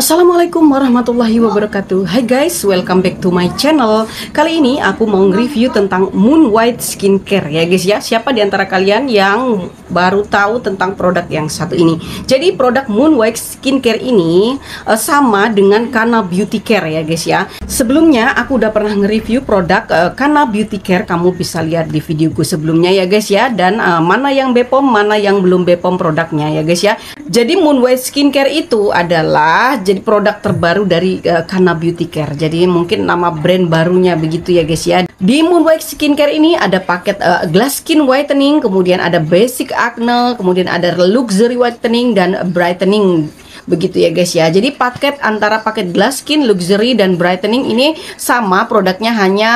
Assalamualaikum warahmatullahi wabarakatuh. Hai guys, welcome back to my channel. Kali ini aku mau nge-review tentang Moon White Skincare ya guys ya. Siapa di antara kalian yang baru tahu tentang produk yang satu ini. Jadi produk Moon Skincare ini uh, sama dengan Kana Beauty Care ya guys ya. Sebelumnya aku udah pernah nge-review produk uh, Kana Beauty Care. Kamu bisa lihat di videoku sebelumnya ya guys ya. Dan uh, mana yang Bepom, mana yang belum Bepom produknya ya guys ya. Jadi Moon Skincare itu adalah jadi produk terbaru dari uh, Kana Beauty Care. Jadi mungkin nama brand barunya begitu ya guys ya. Di Moon White Skincare ini ada paket uh, glass skin whitening, kemudian ada basic acne, kemudian ada luxury whitening dan brightening begitu ya guys ya. Jadi paket antara paket glass skin luxury dan brightening ini sama produknya hanya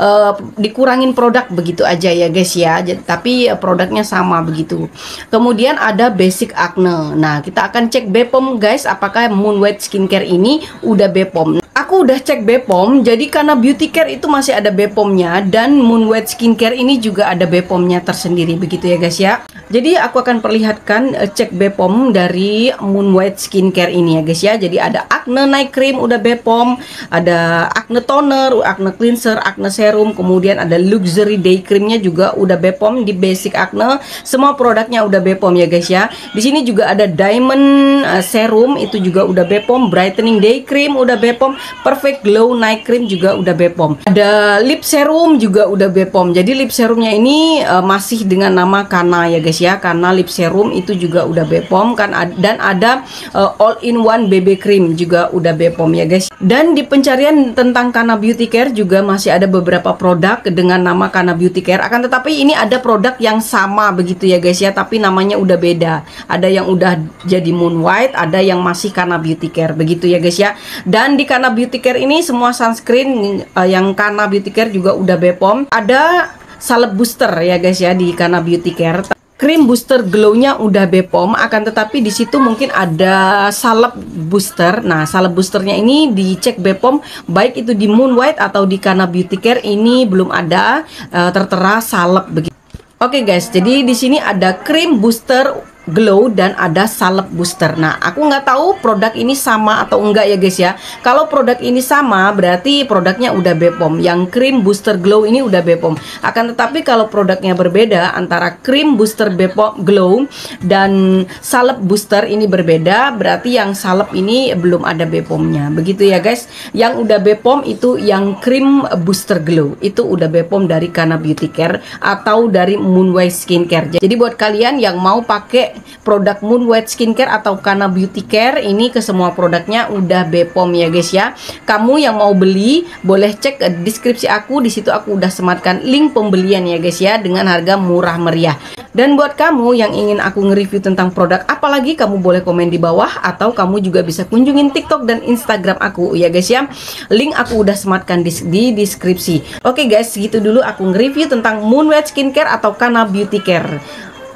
uh, dikurangin produk begitu aja ya guys ya. Jadi, tapi uh, produknya sama begitu. Kemudian ada basic acne. Nah kita akan cek Bepom guys apakah Moon White Skincare ini udah Bepom Aku udah cek Bepom, jadi karena Beauty Care itu masih ada Bepomnya dan Moon White Skincare ini juga ada Bepomnya tersendiri begitu ya guys ya. Jadi aku akan perlihatkan uh, cek Bepom dari Moon White Skincare ini ya guys ya. Jadi ada Acne Night Cream udah Bepom, ada Acne Toner, Acne Cleanser, Acne Serum, kemudian ada Luxury Day Creamnya juga udah Bepom di Basic Acne. Semua produknya udah Bepom ya guys ya. Di sini juga ada Diamond uh, Serum itu juga udah Bepom, Brightening Day Cream udah Bepom, Perfect Glow Night Cream juga udah Bepom. Ada lip serum juga udah Bepom. Jadi lip serumnya ini uh, masih dengan nama Kana ya guys ya karena lip serum itu juga udah Bepom kan dan ada uh, all in one BB cream juga udah Bepom ya guys. Dan di pencarian tentang Kana Beauty Care juga masih ada beberapa produk dengan nama Kana Beauty Care akan tetapi ini ada produk yang sama begitu ya guys ya tapi namanya udah beda. Ada yang udah jadi Moon White, ada yang masih Kana Beauty Care begitu ya guys ya. Dan di Kana Beauty Care ini semua sunscreen uh, yang Kana Beauty Care juga udah Bepom. Ada salep booster ya guys ya di Kana Beauty Care krim booster glownya udah Bepom akan tetapi di situ mungkin ada salep booster. Nah salep boosternya ini dicek Bepom baik itu di Moon White atau di Kana Beauty Care ini belum ada uh, tertera salep begitu. Oke okay guys, jadi di sini ada krim booster glow dan ada salep booster. Nah, aku nggak tahu produk ini sama atau enggak ya guys ya. Kalau produk ini sama berarti produknya udah Bepom. Yang krim booster glow ini udah Bepom. Akan tetapi kalau produknya berbeda antara krim booster Bepom glow dan salep booster ini berbeda, berarti yang salep ini belum ada Bepomnya. Begitu ya guys. Yang udah Bepom itu yang krim booster glow. Itu udah Bepom dari Kana Beauty Care atau dari Moonway Skincare. Jadi buat kalian yang mau pakai produk Moon White Skincare atau Kana Beauty Care ini ke semua produknya udah Bepom ya guys ya. Kamu yang mau beli boleh cek deskripsi aku di situ aku udah sematkan link pembelian ya guys ya dengan harga murah meriah. Dan buat kamu yang ingin aku nge-review tentang produk apalagi kamu boleh komen di bawah atau kamu juga bisa kunjungin TikTok dan Instagram aku ya guys ya. Link aku udah sematkan di, di deskripsi. Oke guys, segitu dulu aku nge-review tentang Moon White Skincare atau Kana Beauty Care.